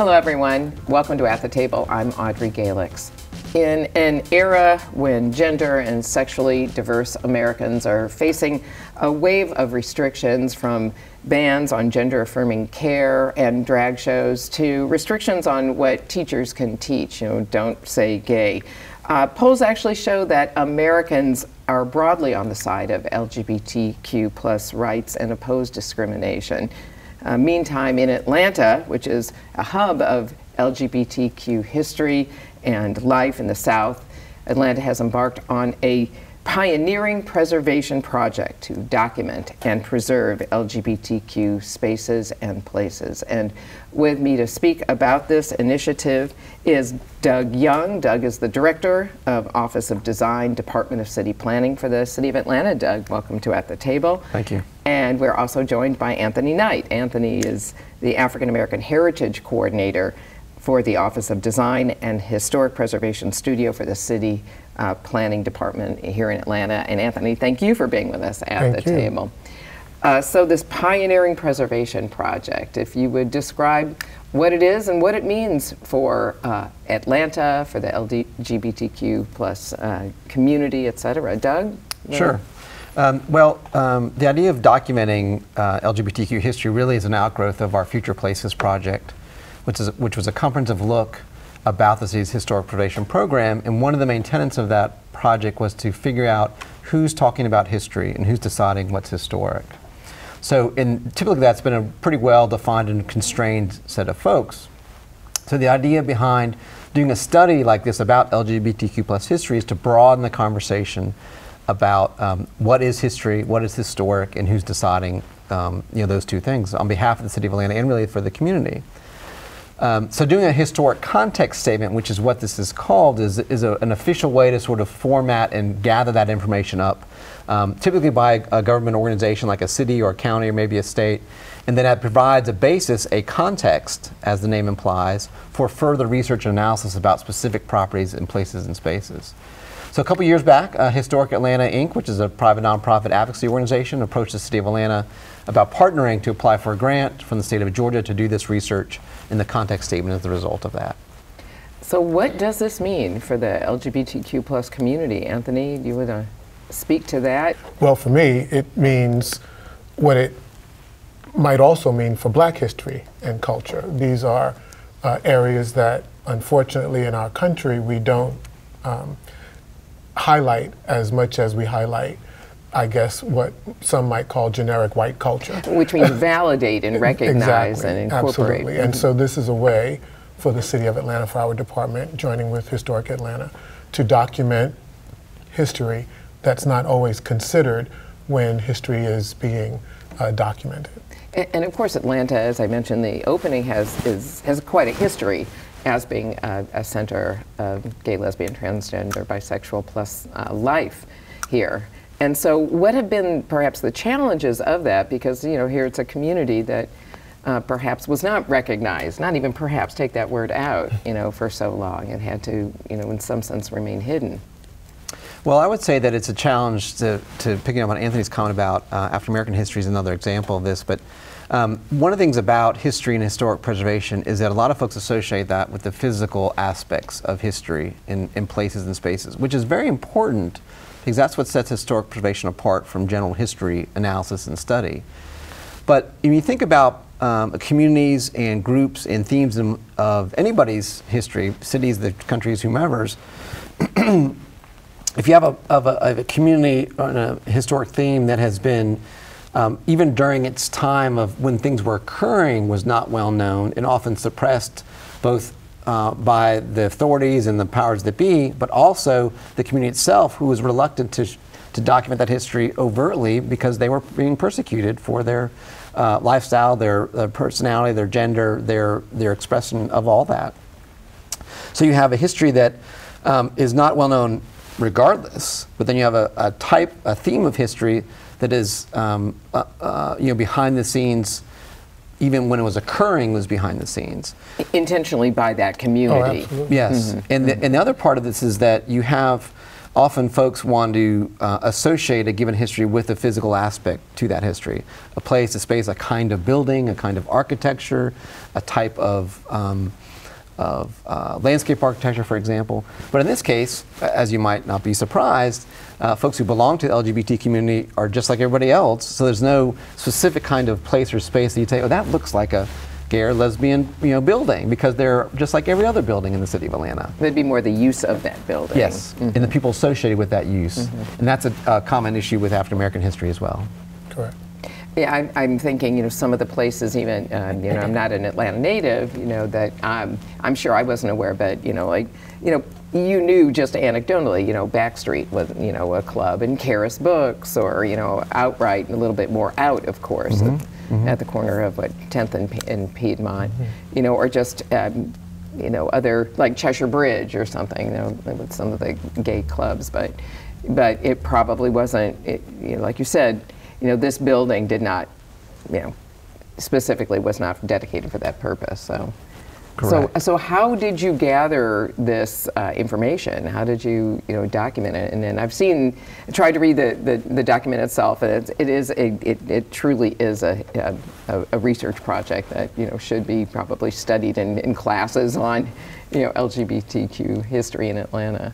Hello, everyone. Welcome to At the Table. I'm Audrey Galex. In an era when gender and sexually diverse Americans are facing a wave of restrictions from bans on gender affirming care and drag shows to restrictions on what teachers can teach, you know, don't say gay. Uh, polls actually show that Americans are broadly on the side of LGBTQ plus rights and oppose discrimination. Uh, meantime, in Atlanta, which is a hub of LGBTQ history and life in the South, Atlanta has embarked on a pioneering preservation project to document and preserve LGBTQ spaces and places. And with me to speak about this initiative is Doug Young. Doug is the director of Office of Design, Department of City Planning for the City of Atlanta. Doug, welcome to At the Table. Thank you. And we're also joined by Anthony Knight. Anthony is the African American Heritage Coordinator for the Office of Design and Historic Preservation Studio for the City uh, Planning Department here in Atlanta. And Anthony, thank you for being with us at thank the you. table. Uh, so, this pioneering preservation project, if you would describe what it is and what it means for uh, Atlanta, for the LGBTQ plus uh, community, et cetera. Doug? Sure. Um, well, um, the idea of documenting uh, LGBTQ history really is an outgrowth of our Future Places project, which, is, which was a comprehensive look about the city's historic preservation program. And one of the main tenets of that project was to figure out who's talking about history and who's deciding what's historic. So, in, typically, that's been a pretty well defined and constrained set of folks. So, the idea behind doing a study like this about LGBTQ plus history is to broaden the conversation about um, what is history, what is historic, and who's deciding um, you know, those two things on behalf of the city of Atlanta and really for the community. Um, so doing a historic context statement, which is what this is called, is, is a, an official way to sort of format and gather that information up, um, typically by a, a, government organization like a city or a county or maybe a state, and then that provides a basis, a context, as the name implies, for further research and analysis about specific properties and places and spaces. So a couple years back, uh, Historic Atlanta Inc., which is a private nonprofit advocacy organization, approached the city of Atlanta about partnering to apply for a grant from the state of Georgia to do this research in the context statement as a result of that. So what does this mean for the LGBTQ plus community? Anthony, do you want to speak to that? Well, for me, it means what it might also mean for black history and culture. These are uh, areas that, unfortunately, in our country, we don't um, highlight as much as we highlight I guess what some might call generic white culture. Which means validate and recognize exactly, and incorporate. Absolutely. And so this is a way for the City of Atlanta, for our department, joining with Historic Atlanta, to document history that's not always considered when history is being uh, documented. And, and, of course, Atlanta, as I mentioned, the opening has, is, has quite a history as being a, a center of gay, lesbian, transgender, bisexual plus uh, life here. And so, what have been perhaps the challenges of that? Because you know, here it's a community that uh, perhaps was not recognized, not even perhaps take that word out, you know, for so long, and had to, you know, in some sense, remain hidden. Well, I would say that it's a challenge to, to picking up on Anthony's comment about uh, African American history is another example of this, but. Um, one of the things about history and historic preservation is that a lot of folks associate that with the physical aspects of history in, in places and spaces, which is very important because that's what sets historic preservation apart from general history analysis and study. But if you think about um, communities and groups and themes of anybody's history, cities, the countries, whomever's, if you have a, of a, of a community or a historic theme that has been um, even during its time of when things were occurring was not well known and often suppressed both uh, by the authorities and the powers that be, but also the community itself, who was reluctant to, to document that history overtly because they were being persecuted for their uh, lifestyle, their, their, personality, their gender, their, their expression of all that. So you have a history that um, is not well known regardless, but then you have a, a type, a theme of history that is um, uh, uh, you know, behind the scenes even when it was occurring, was behind the scenes. Intentionally by that community. Oh, absolutely. Yes. Mm-hmm. And, the, and the other part of this is that you have often folks want to uh, associate a given history with a physical aspect to that history. A place, a space, a kind of building, a kind of architecture, a type of, um, of uh, landscape architecture, for example. But in this case, as you might not be surprised, uh, folks who belong to the LGBT community are just like everybody else, so there's no specific kind of place or space that you say, oh, that looks like a gay or lesbian you know, building because they're just like every other building in the city of Atlanta. It'd be more the use of that building. Yes, and the people associated with that use. And that's a, a common issue with African American history as well. Correct. Yeah, I'm, I'm thinking, you know, some of the places, even, um, you know, I'm not an Atlanta native, you know, that um, I'm sure I wasn't aware, but, you know, like, you know, you knew just anecdotally, you know, Backstreet was, you know, a club, and Charis Books, or, you know, outright, a little bit more out, of course, at the corner of what, 10th and, and Piedmont, you know, or just, um, you know, other, like Cheshire Bridge or something, you know, with some of the gay clubs, but, but it probably wasn't, it, you know, like you said, you know, this building did not, you know, specifically was not dedicated for that purpose. So, so, Correct. so how did you gather this uh, information? How did you, you know, document it? And then I've seen, tried to read the, the, the document itself, and it's, it is a, it, it truly is a, a, a research project that you know should be probably studied in, in classes on, you know, LGBTQ history in Atlanta.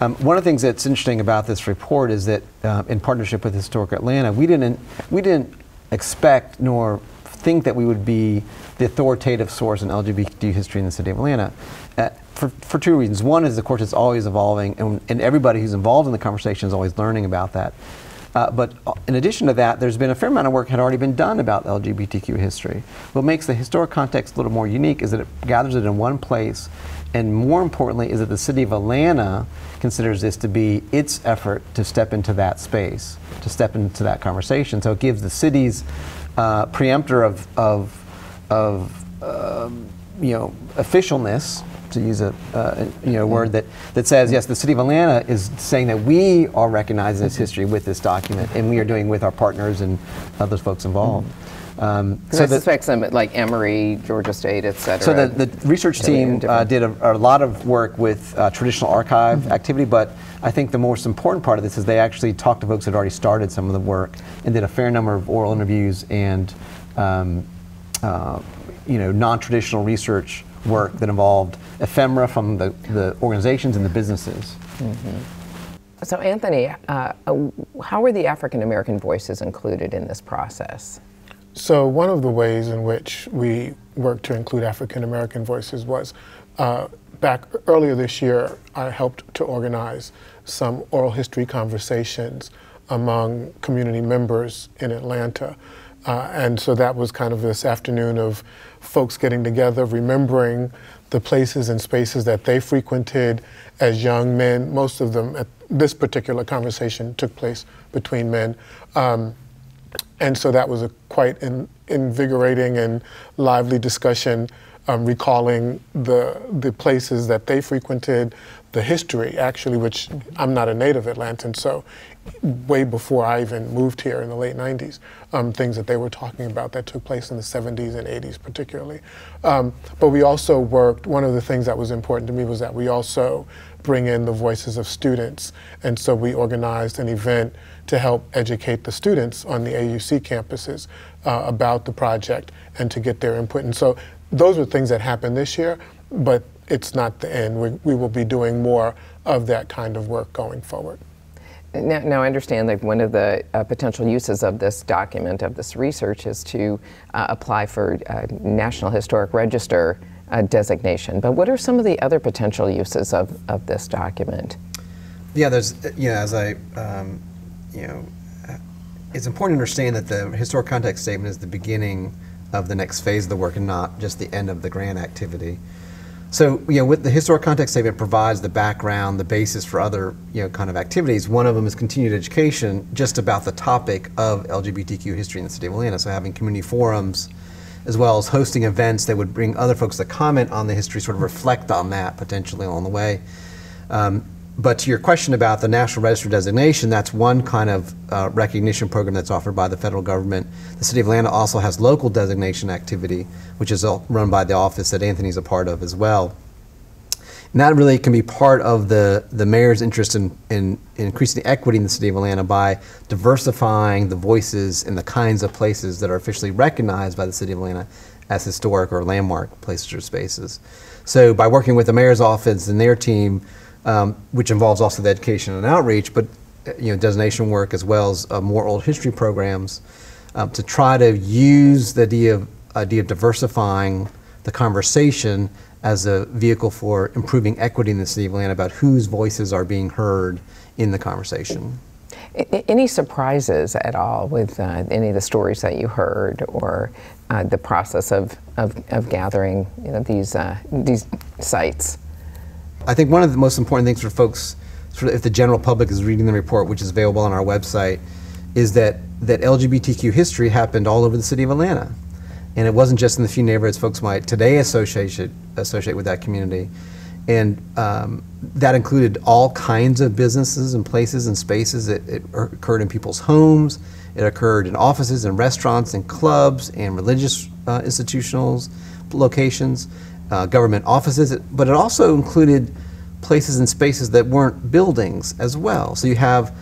Um, one of the things that's interesting about this report is that, uh, in partnership with Historic Atlanta, we didn't we didn't expect nor think that we would be the authoritative source in LGBT history in the city of Atlanta. Uh, for, for two reasons. One is, of course, it's always evolving, and, and everybody who's involved in the conversation is always learning about that. Uh, but uh, in addition to that, there's been a fair amount of work had already been done about LGBTQ history. What makes the historic context a little more unique is that it gathers it in one place, and more importantly, is that the city of Atlanta considers this to be its effort to step into that space, to step into that conversation. So it gives the city's uh, preemptor of, of, of um, you know, officialness, to use a uh, you know word that, that says yes, the city of Atlanta is saying that we are recognizing this history with this document, and we are doing with our partners and other folks involved. Um, So I suspect some like Emory, Georgia State, et cetera. so the, the research team uh, did a, a lot of work with uh, traditional archive activity, but I think the most important part of this is they actually talked to folks that had already started some of the work and did a fair number of oral interviews and um, uh, you know non-traditional research work that involved ephemera from the, the organizations and the businesses. So, Anthony, uh, uh, how were the African American voices included in this process? So one of the ways in which we worked to include African American voices was uh, back earlier this year. I helped to organize some oral history conversations among community members in Atlanta. Uh, and so that was kind of this afternoon of folks getting together, remembering the places and spaces that they frequented as young men. Most of them, at this particular conversation took place between men. Um, and so that was a quite in, invigorating and lively discussion, um, recalling the the places that they frequented, the history actually, which I'm not a native Atlantan, so way before I even moved here in the late 90s, um, things that they were talking about that took place in the 70s and 80s particularly. Um, but we also worked, one of the things that was important to me was that we also bring in the voices of students. And so we organized an event to help educate the students on the AUC campuses uh, about the project and to get their input. And so those were things that happened this year, but it's not the end. We, we will be doing more of that kind of work going forward. Now, now I understand that one of the uh, potential uses of this document, of this research, is to uh, apply for uh, National Historic Register uh, designation. But what are some of the other potential uses of, of this document? Yeah, there's, you know, as I, um, you know, it's important to understand that the historic context statement is the beginning of the next phase of the work and not just the end of the grant activity. So, you know, with the historic context statement provides the background, the basis for other, you know, kind of activities. One of them is continued education just about the topic of LGBTQ history in the city of Atlanta. So having community forums, as well as hosting events that would bring other folks to comment on the history, sort of reflect on that potentially along the way. Um, but to your question about the National Register designation, that's one kind of uh, recognition program that's offered by the federal government. The City of Atlanta also has local designation activity, which is all run by the office that Anthony's a part of as well. And that really can be part of the, the mayor's interest in, in, in increasing equity in the city of Atlanta by diversifying the voices and the kinds of places that are officially recognized by the city of Atlanta as historic or landmark places or spaces. So by working with the mayor's office and their team, um, which involves also the education and outreach, but you know designation work as well as uh, more old history programs, um, to try to use the idea of, idea of diversifying the conversation as a vehicle for improving equity in the city of Atlanta about whose voices are being heard in the conversation. Any surprises at all with uh, any of the stories that you heard or uh, the process of, of, of, gathering you know, these, uh, these sites? I think one of the most important things for folks, sort of if the general public is reading the report, which is available on our website, is that, that LGBTQ history happened all over the city of Atlanta. And it wasn't just in the few neighborhoods folks might today associate, associate with that community. And um, that included all kinds of businesses and places and spaces. It, it, occurred in people's homes, it occurred in offices and restaurants and clubs and religious uh, institutionals locations, uh, government offices, but it also included places and spaces that weren't buildings as well. So you have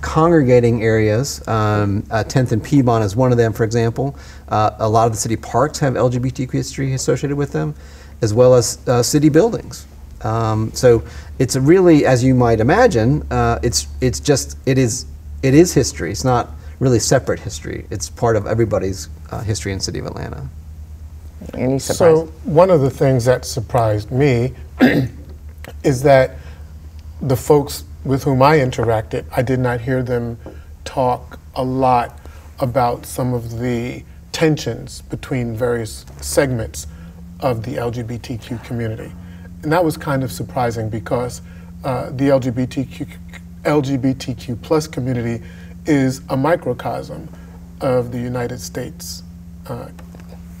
congregating areas. Um, uh, 10th and Piedmont is one of them, for example. Uh, a lot of the city parks have LGBTQ history associated with them, as well as uh, city buildings. Um, so it's really, as you might imagine, uh, it's it's just it is it is history. It's not really separate history. It's part of everybody's uh, history in city of Atlanta. Any surprise? So one of the things that surprised me is that the folks with whom I interacted, I did not hear them talk a lot about some of the tensions between various segments of the LGBTQ community. And that was kind of surprising because uh, the LGBTQ, LGBTQ plus community is a microcosm of the United States, uh,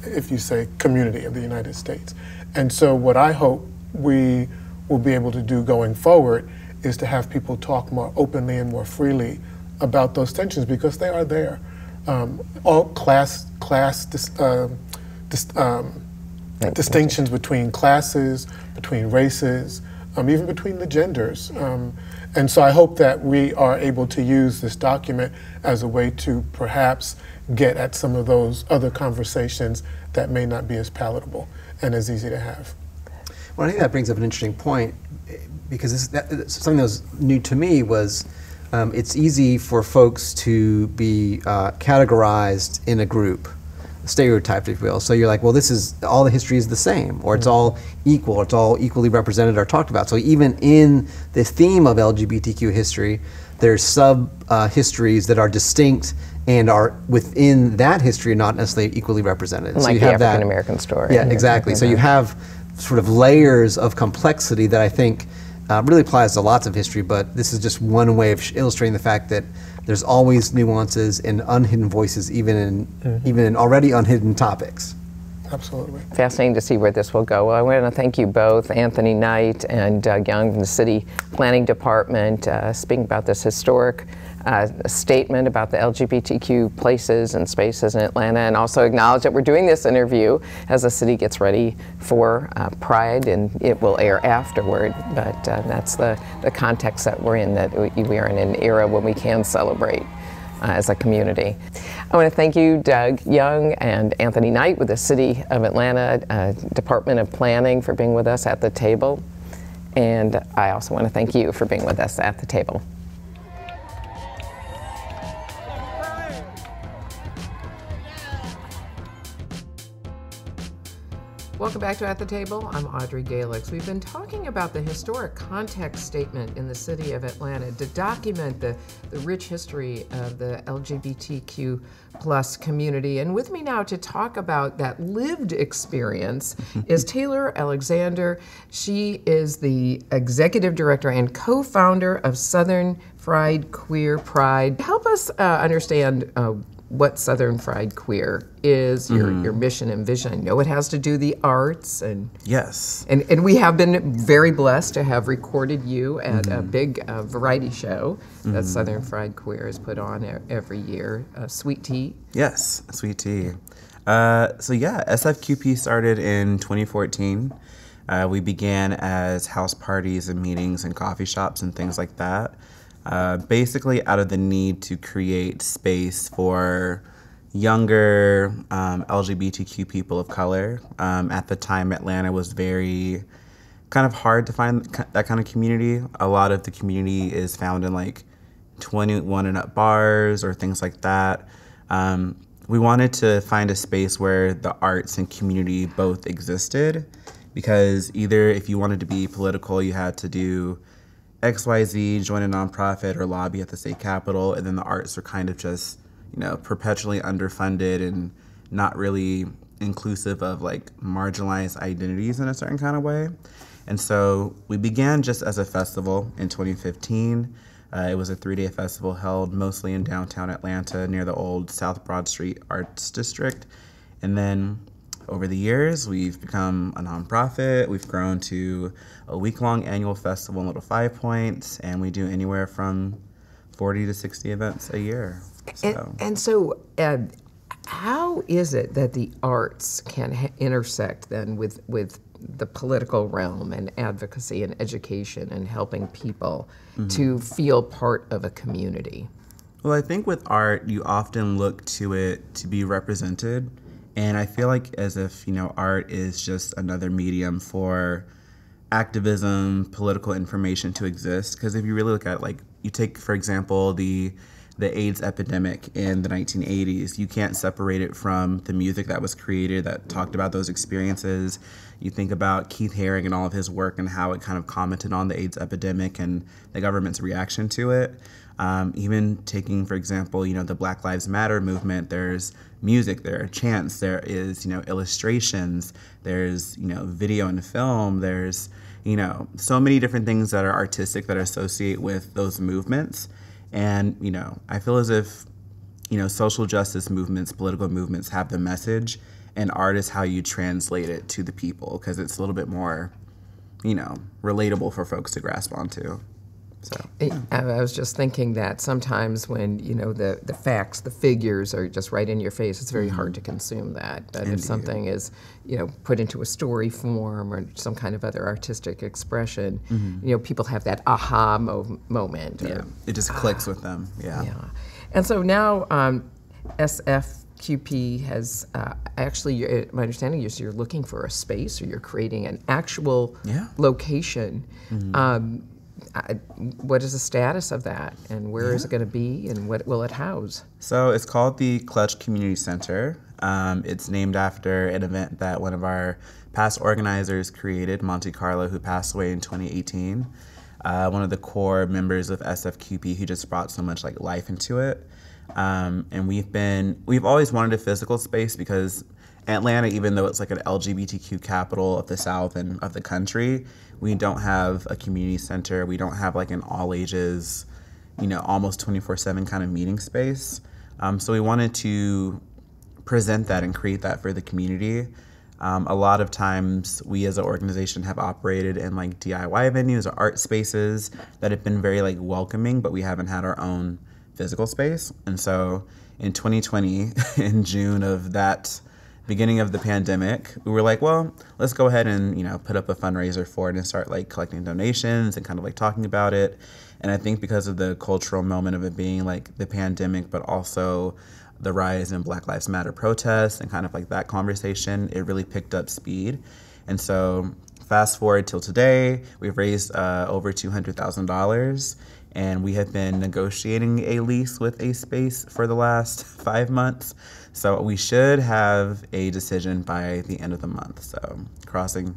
if you say community of the United States. And so what I hope we will be able to do going forward is to have people talk more openly and more freely about those tensions because they are there. Um, all class class dis, uh, dis, um, distinctions between classes, between races, um, even between the genders. Um, and so I hope that we are able to use this document as a way to perhaps get at some of those other conversations that may not be as palatable and as easy to have. Well, I think that brings up an interesting point because this, that, something that was new to me was um, it's easy for folks to be uh, categorized in a group, stereotyped, if you will. So you're like, well, this is all the history is the same, or it's mm-hmm. all equal, or it's all equally represented or talked about. So even in the theme of LGBTQ history, there's sub uh, histories that are distinct and are within that history not necessarily equally represented. Like so you the have African American story. Yeah, exactly. So you have sort of layers of complexity that I think uh, really applies to lots of history, but this is just one way of illustrating the fact that there's always nuances and unhidden voices, even in mm-hmm. even in already unhidden topics. Absolutely. Fascinating to see where this will go. Well, I want to thank you both, Anthony Knight and Doug Young from the City Planning Department, uh, speaking about this historic uh, statement about the LGBTQ places and spaces in Atlanta, and also acknowledge that we're doing this interview as the city gets ready for uh, Pride, and it will air afterward. But uh, that's the, the context that we're in, that we, are in an era when we can celebrate. Uh, as a community. I want to thank you, Doug Young and Anthony Knight with the City of Atlanta uh, Department of Planning for being with us at the table. And I also want to thank you for being with us at the table. Welcome back to At the Table. I'm Audrey Galex. We've been talking about the historic context statement in the city of Atlanta to document the, the rich history of the LGBTQ plus community. And with me now to talk about that lived experience is Taylor Alexander. She is the executive director and co-founder of Southern Fried Queer Pride. Help us uh, understand uh, what Southern Fried Queer is, your, mm. your mission and vision. I know it has to do the arts and yes, and and we have been very blessed to have recorded you at mm-hmm. a big uh, variety show mm-hmm. that Southern Fried Queer is put on every year. Uh, Sweet Tea. Yes, Sweet Tea. Uh, so yeah, SFQP started in 2014. Uh, we began as house parties and meetings and coffee shops and things like that. Uh, basically, out of the need to create space for younger um, LGBTQ people of color. Um, at the time, Atlanta was very kind of hard to find that kind of community. A lot of the community is found in like 21 and up bars or things like that. Um, we wanted to find a space where the arts and community both existed because either if you wanted to be political, you had to do XYZ, join a nonprofit, or lobby at the state capitol, and then the arts are kind of just you know, perpetually underfunded and not really inclusive of like marginalized identities in a certain kind of way. And so we began just as a festival in 2015. Uh, it was a three day festival held mostly in downtown Atlanta near the old South Broad Street Arts District. And then over the years, we've become a nonprofit. We've grown to a week long annual festival in Little Five Points, and we do anywhere from 40 to 60 events a year. So. And, and so, uh, how is it that the arts can ha- intersect then with, with the political realm and advocacy and education and helping people mm-hmm. to feel part of a community? Well, I think with art, you often look to it to be represented. And I feel like as if, you know, art is just another medium for activism, political information to exist. Because if you really look at, like, you take, for example, the the AIDS epidemic in the 1980s. You can't separate it from the music that was created that talked about those experiences. You think about Keith Haring and all of his work and how it kind of commented on the AIDS epidemic and the government's reaction to it. Um, even taking, for example, you know, the Black Lives Matter movement, there's music, there are chants, there is, you know, illustrations, there's, you know, video and film, there's, you know, so many different things that are artistic that associate with those movements. And, you know, I feel as if, you know, social justice movements, political movements have the message, and art is how you translate it to the people because it's a little bit more, you know, relatable for folks to grasp onto. So, yeah. I was just thinking that sometimes when you know the, the facts, the figures are just right in your face, it's very mm-hmm. hard to consume that. But Indeed. if something is you know put into a story form or some kind of other artistic expression, mm-hmm. you know people have that aha mo- moment. Yeah, or, it just clicks ah, with them. Yeah. Yeah, and so now um, SFQP has uh, actually, my understanding is you're looking for a space or you're creating an actual yeah. location. Mm-hmm. Um, what is the status of that, and where yeah. is it going to be, and what will it house? So it's called the Clutch Community Center. Um, it's named after an event that one of our past organizers created, Monte Carlo, who passed away in 2018. Uh, one of the core members of SFQP who just brought so much like life into it. Um, and we've been we've always wanted a physical space because Atlanta, even though it's like an LGBTQ capital of the South and of the country, we don't have a community center. We don't have like an all ages, you know, almost 24 7 kind of meeting space. Um, so we wanted to present that and create that for the community. Um, a lot of times, we as an organization have operated in like DIY venues or art spaces that have been very like welcoming, but we haven't had our own physical space. And so in 2020, in June of that beginning of the pandemic, we were like, well, let's go ahead and you know put up a fundraiser for it and start like collecting donations and kind of like talking about it. And I think because of the cultural moment of it being like the pandemic, but also the rise in Black Lives Matter protests and kind of like that conversation, it really picked up speed. And so fast forward till today, we've raised uh, over two hundred thousand dollars and we have been negotiating a lease with a space for the last five months. So we should have a decision by the end of the month. So crossing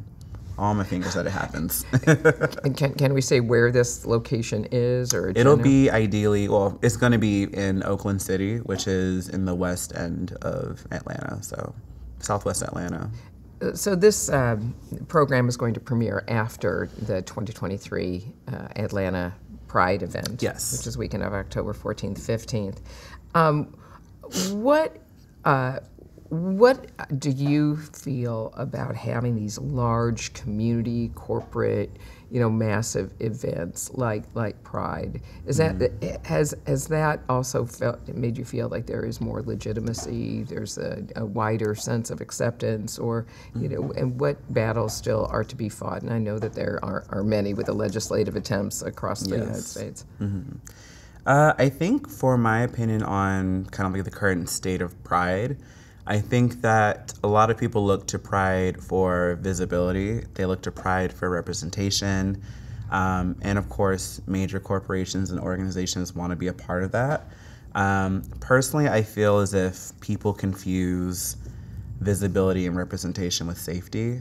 all my fingers that it happens. can, can we say where this location is or it'll be ideally well it's going to be in oakland city which is in the west end of atlanta so southwest atlanta uh, so this um, program is going to premiere after the 2023 uh, atlanta pride event yes. which is weekend of october 14th 15th um, what uh, what do you feel about having these large community corporate you know massive events like like pride is that Mm-hmm. has has that also felt made you feel like there is more legitimacy there's a, a wider sense of acceptance or you know Mm-hmm. and what battles still are to be fought and i know that there are, are many with the legislative attempts across the united Yes. states Uh, I think, for my opinion on kind of like the current state of Pride, I think that a lot of people look to Pride for visibility. They look to Pride for representation. Um, and of course, major corporations and organizations want to be a part of that. Um, personally, I feel as if people confuse visibility and representation with safety.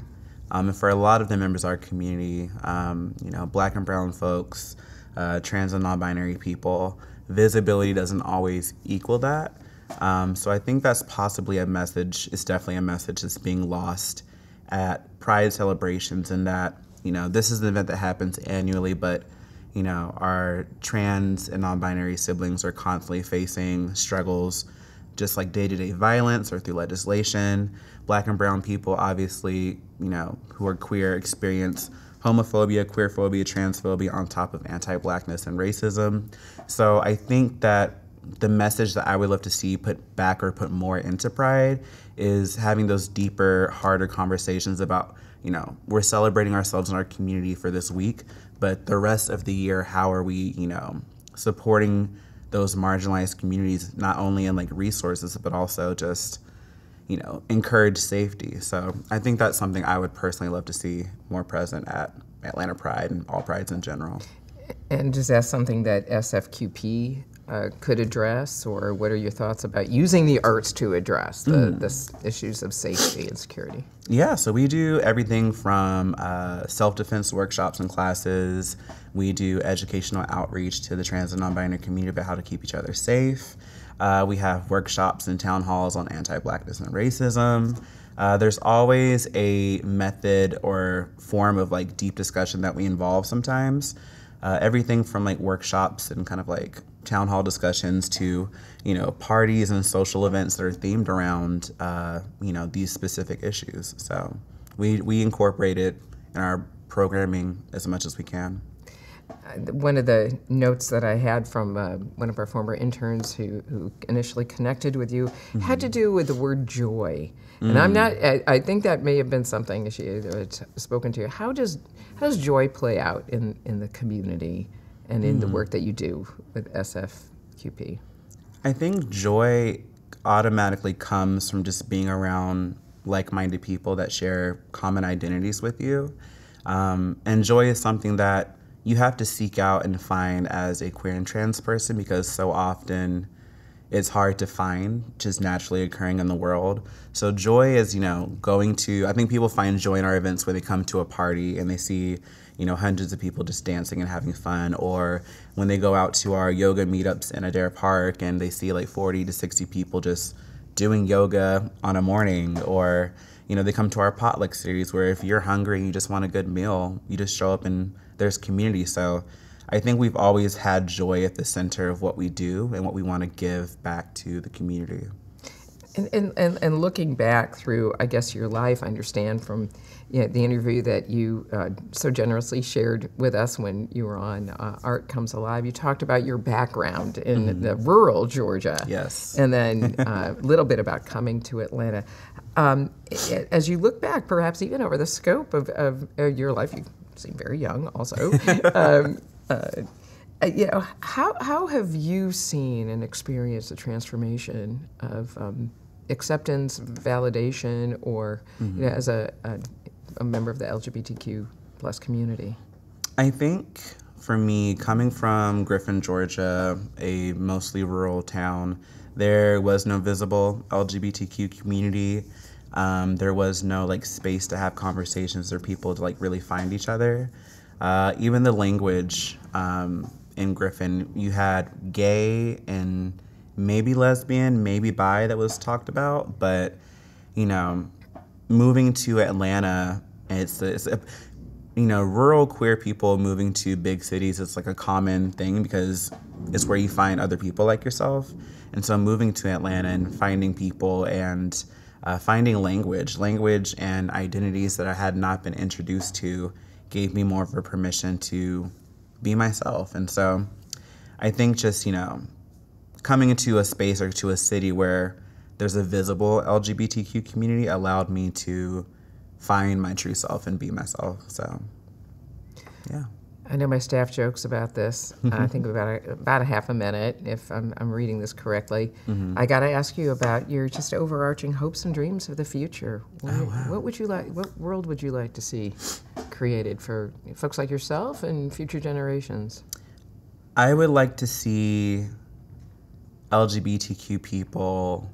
Um, and for a lot of the members of our community, um, you know, black and brown folks, uh, trans and non-binary people, visibility doesn't always equal that. Um, so I think that's possibly a message. It's definitely a message that's being lost at Pride celebrations, and that you know this is an event that happens annually, but you know our trans and non-binary siblings are constantly facing struggles just like day-to-day violence or through legislation. Black and brown people, obviously, you know, who are queer experience homophobia, queerphobia, transphobia on top of anti-blackness and racism. So I think that the message that I would love to see put back or put more into Pride is having those deeper, harder conversations about, you know, we're celebrating ourselves in our community for this week, but the rest of the year, how are we, you know, supporting those marginalized communities not only in like resources but also just you know encourage safety. So i think that's something i would personally love to see more present at atlanta pride and all prides in general. And just as something that SFQP uh, could address, or what are your thoughts about using the arts to address the, the issues of safety and security? Yeah, so we do everything from uh, self defense workshops and classes. We do educational outreach to the trans and non binary community about how to keep each other safe. Uh, we have workshops and town halls on anti blackness and racism. Uh, there's always a method or form of like deep discussion that we involve sometimes. Uh, everything from like workshops and kind of like town hall discussions to you know parties and social events that are themed around uh, you know these specific issues. So we we incorporate it in our programming as much as we can. One of the notes that I had from uh, one of our former interns who, who initially connected with you had to do with the word joy. And I'm not, I, I think that may have been something she had spoken to you. How does, how does joy play out in, in the community and in the work that you do with SFQP? I think joy automatically comes from just being around like minded people that share common identities with you. Um, and joy is something that you have to seek out and find as a queer and trans person because so often it's hard to find just naturally occurring in the world. So joy is, you know, going to I think people find joy in our events where they come to a party and they see, you know, hundreds of people just dancing and having fun. Or when they go out to our yoga meetups in Adair Park and they see like 40 to 60 people just doing yoga on a morning. Or you know they come to our potluck series where if you're hungry and you just want a good meal you just show up and there's community. So i think we've always had joy at the center of what we do and what we want to give back to the community And, and, and, and looking back through, I guess, your life, I understand from you know, the interview that you uh, so generously shared with us when you were on uh, Art Comes Alive, you talked about your background in the rural Georgia. Yes. And then uh, a little bit about coming to Atlanta. Um, as you look back, perhaps even over the scope of, of, uh your life, you seem very young also. um, uh, uh, you know, how, how have you seen and experienced the transformation of um, acceptance, validation, or you know, as a, a, a member of the LGBTQ plus community? I think for me, coming from Griffin, Georgia, a mostly rural town, there was no visible LGBTQ community. Um, there was no like space to have conversations or people to like really find each other. Uh, even the language um, in Griffin, you had gay and maybe lesbian, maybe bi that was talked about, but you know, moving to Atlanta, it's it's a, you know, rural queer people moving to big cities is like a common thing because it's where you find other people like yourself. And so moving to Atlanta and finding people and uh, finding language, language and identities that I had not been introduced to gave me more of a permission to be myself. And so I think just, you know, coming into a space or to a city where there's a visible LGBTQ community allowed me to find my true self and be myself. So, yeah. I know my staff jokes about this. I think about a, about a half a minute, if I'm, I'm reading this correctly. Mm-hmm. I got to ask you about your just overarching hopes and dreams of the future. Oh, what, what would you like? What world would you like to see created for folks like yourself and future generations? I would like to see LGBTQ people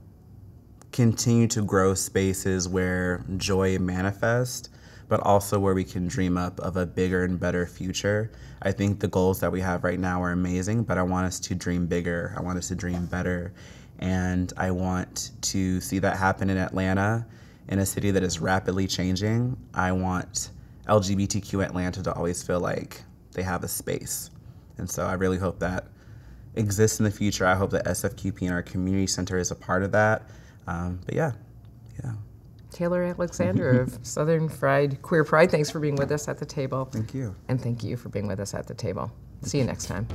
continue to grow spaces where joy manifests, but also where we can dream up of a bigger and better future. I think the goals that we have right now are amazing, but I want us to dream bigger. I want us to dream better. And I want to see that happen in Atlanta, in a city that is rapidly changing. I want LGBTQ Atlanta to always feel like they have a space. And so I really hope that exists in the future. I hope that SFQP and our community center is a part of that. Um, but yeah, yeah. Taylor Alexander of Southern Fried Queer Pride, thanks for being with us at the table. Thank you. And thank you for being with us at the table. See you next time.